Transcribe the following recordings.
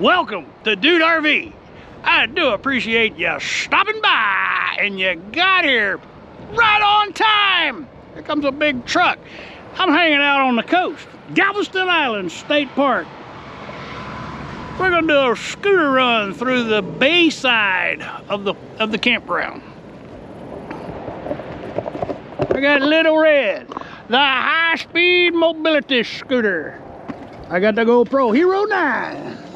Welcome to Dude RV. I do appreciate you stopping by and you got here right on time. Here comes a big truck. I'm hanging out on the coast, Galveston Island State Park. We're gonna do a scooter run through the bay side of the of the campground. I got Little Red, the high-speed mobility scooter. I got the GoPro Hero 9.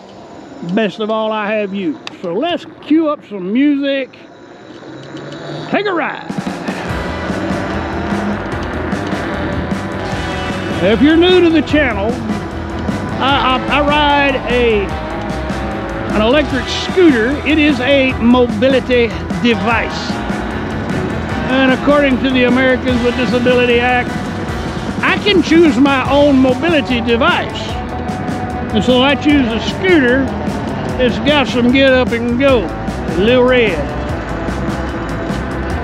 Best of all, I have you. So let's cue up some music. Take a ride. If you're new to the channel, I, I, I ride a an electric scooter. It is a mobility device. And according to the Americans with Disability Act, I can choose my own mobility device. And so I choose a scooter that's got some get up and go. Lil Red.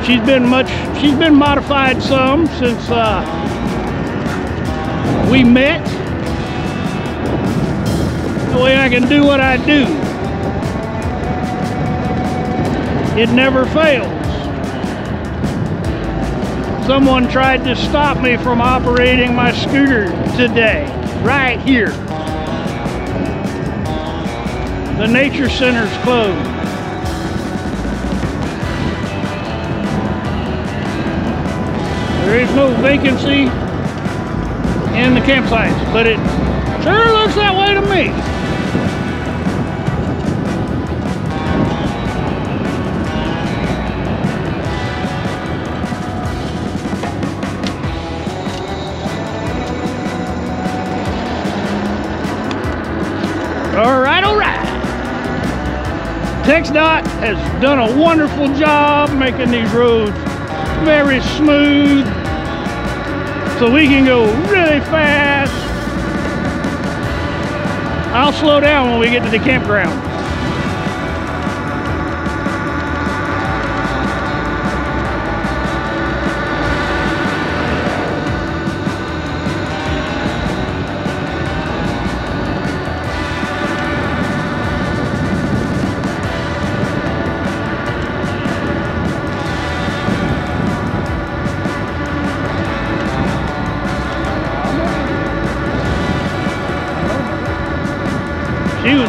She's been much, she's been modified some since uh, we met. The way I can do what I do. It never fails. Someone tried to stop me from operating my scooter today, right here. The Nature Center's closed. There is no vacancy in the campsites, but it sure looks that way to me. TxDOT has done a wonderful job making these roads very smooth so we can go really fast. I'll slow down when we get to the campground.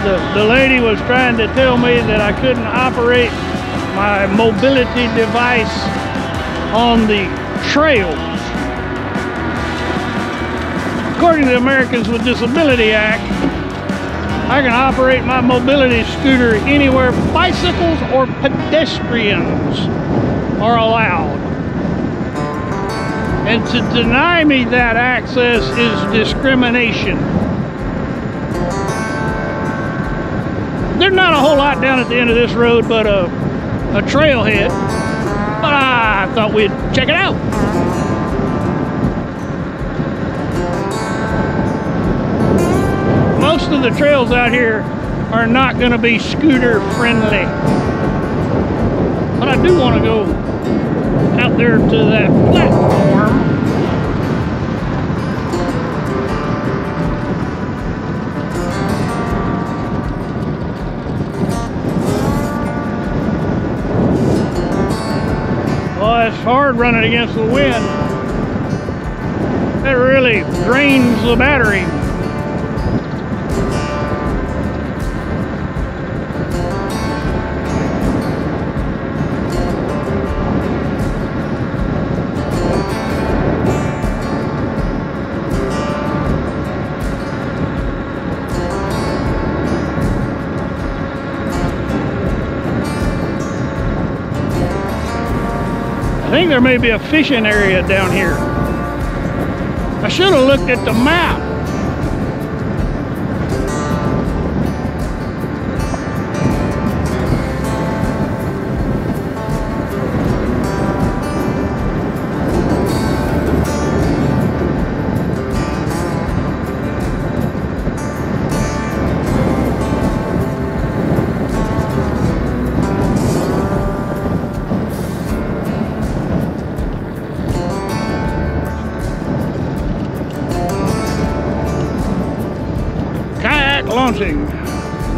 The, the lady was trying to tell me that I couldn't operate my mobility device on the trails. According to the Americans with Disability Act, I can operate my mobility scooter anywhere bicycles or pedestrians are allowed. And to deny me that access is discrimination. There's not a whole lot down at the end of this road but a, a trailhead. But I thought we'd check it out. Most of the trails out here are not going to be scooter friendly. But I do want to go out there to that platform. It's hard running against the wind. It really drains the battery. Think there may be a fishing area down here. I should have looked at the map.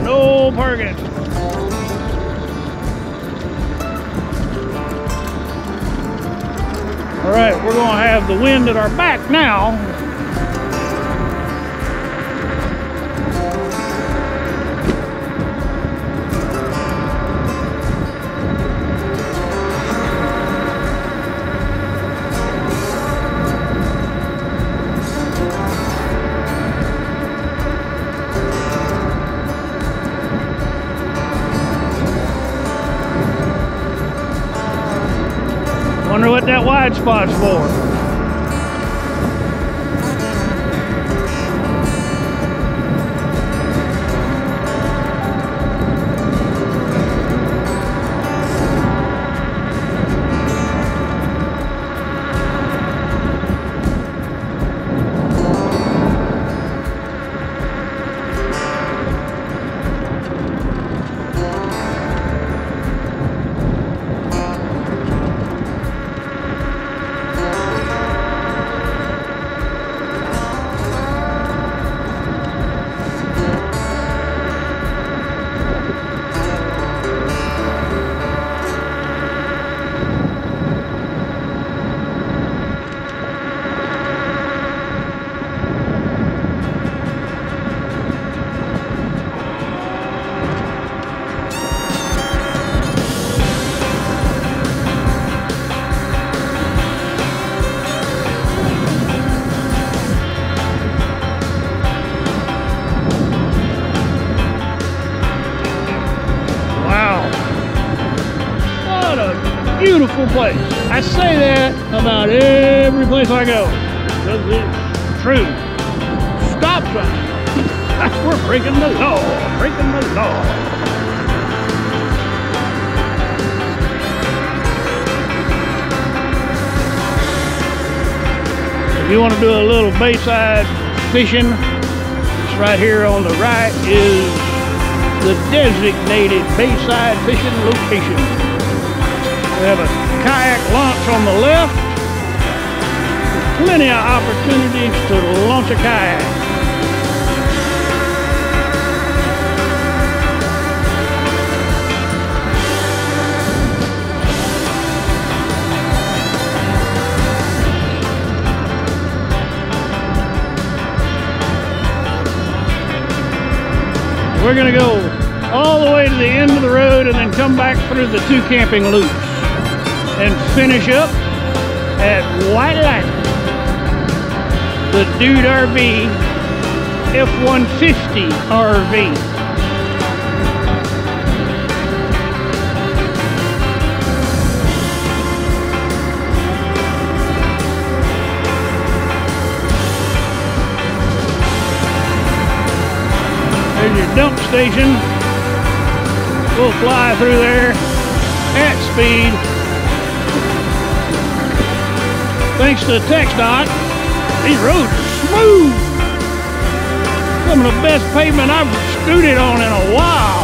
No parking. All right, we're gonna have the wind at our back now. five four. Say that about every place I go. Because it's true. Stop sign. We're breaking the law. Breaking the law. If you want to do a little bayside fishing, it's right here on the right is the designated bayside fishing location. We have a kayak launch on the left. Plenty of opportunities to launch a kayak. We're gonna go all the way to the end of the road and then come back through the two camping loops and finish up at White Light, the Dude RV F-150 RV. There's your dump station. We'll fly through there at speed. Thanks to TxDOT, these roads are smooth. Some of the best pavement I've scooted on in a while.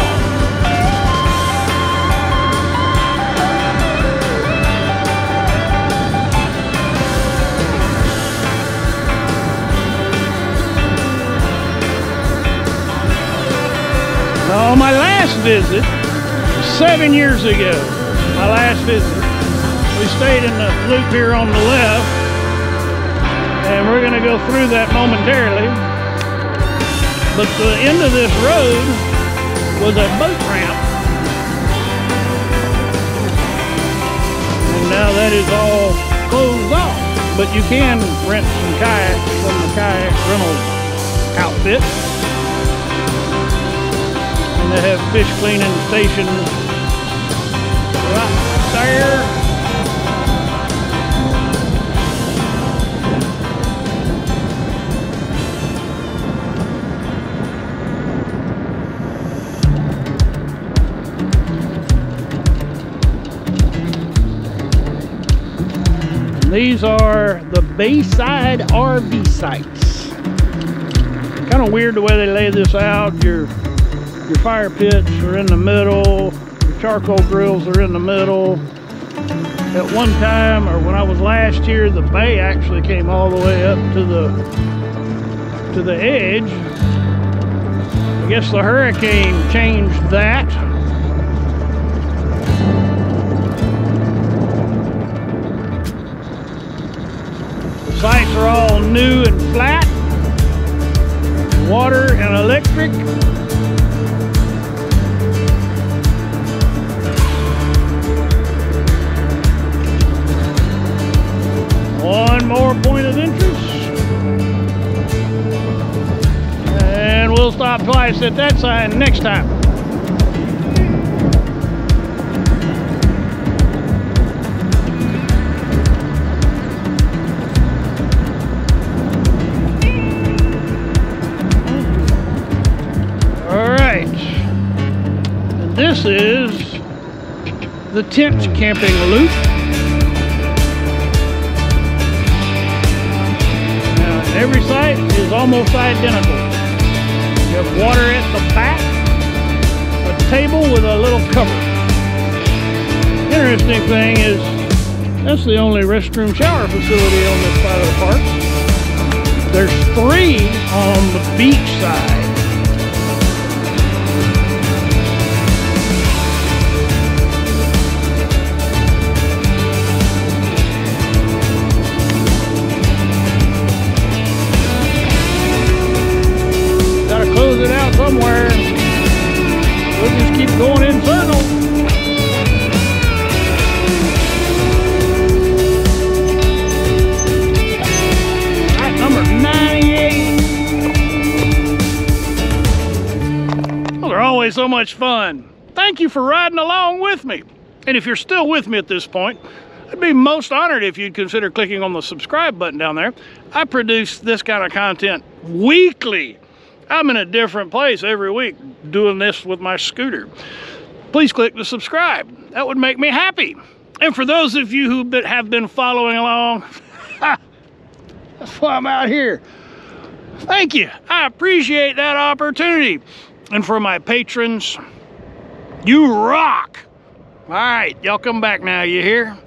On my last visit, seven years ago, my last visit, stayed in the loop here on the left, and we're going to go through that momentarily. But the end of this road was a boat ramp, and now that is all closed off. But you can rent some kayaks from the kayak rental outfit. And they have fish cleaning stations right there. These are the Bayside RV sites. Kind of weird the way they lay this out. Your your fire pits are in the middle. Your charcoal grills are in the middle. At one time, or when I was last here, the bay actually came all the way up to the to the edge. I guess the hurricane changed that. Sights are all new and flat. Water and electric. One more point of interest. And we'll stop twice at that sign next time. And this is the tent camping loop. Now, every site is almost identical. You have water at the back, a table with a little cover. Interesting thing is, that's the only restroom shower facility on this side of the park. There's three on the beach side. So much fun. Thank you for riding along with me. And if you're still with me at this point, I'd be most honored if you'd consider clicking on the subscribe button down there. I produce this kind of content weekly. I'm in a different place every week doing this with my scooter. Please click the subscribe. That would make me happy. And for those of you who have been following along, that's why I'm out here. Thank you. I appreciate that opportunity. And for my patrons, you rock. All right, y'all come back now, you hear?